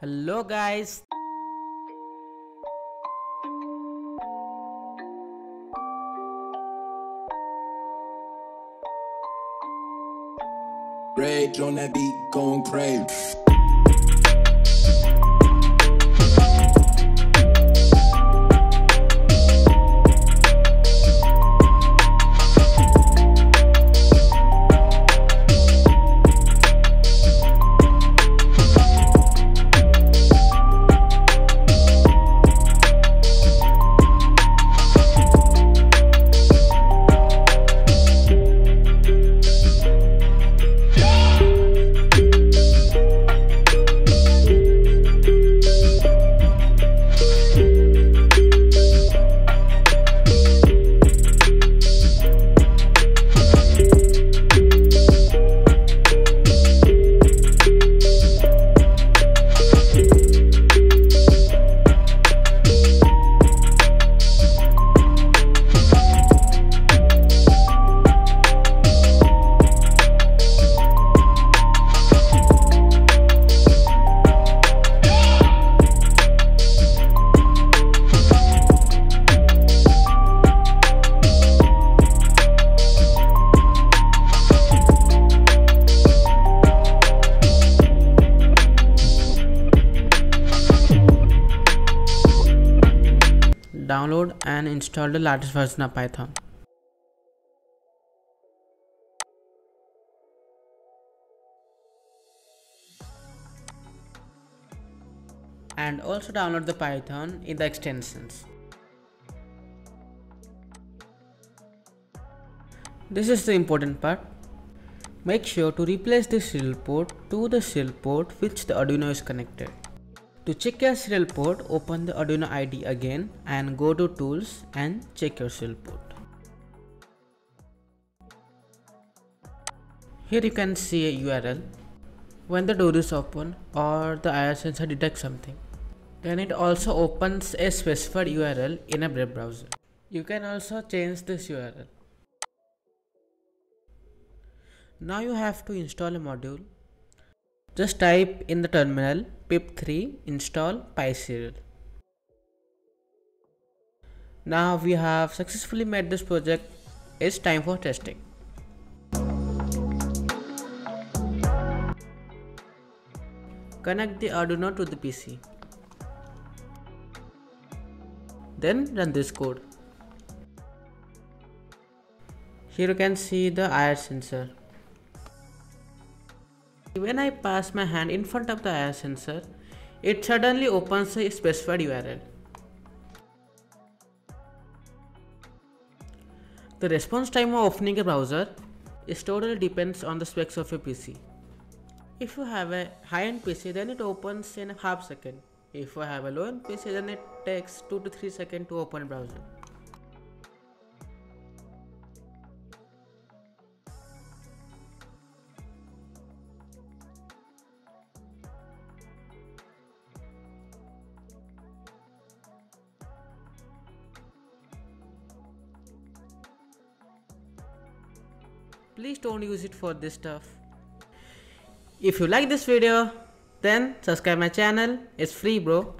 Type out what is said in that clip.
Hello guys. Rage on that beat, going crazy. Download and install the latest version of Python. And also download the Python in the extensions. This is the important part. Make sure to replace the serial port to the serial port which the Arduino is connected. To check your serial port, open the Arduino IDE again and go to tools and check your serial port. Here you can see a URL. When the door is open or the IR sensor detects something, then it also opens a specified URL in a web browser. You can also change this URL. Now you have to install a module just type in the terminal pip3 install PySerial. Now we have successfully made this project. It's time for testing. Connect the Arduino to the PC. Then run this code. Here you can see the IR sensor. When I pass my hand in front of the IR sensor, it suddenly opens a specified URL. The response time of opening a browser is totally depends on the specs of your PC. If you have a high-end PC then it opens in half second. If you have a low-end PC then it takes 2 to 3 seconds to open browser. Please don't use it for this stuff. If you like this video then subscribe my channel. It's free bro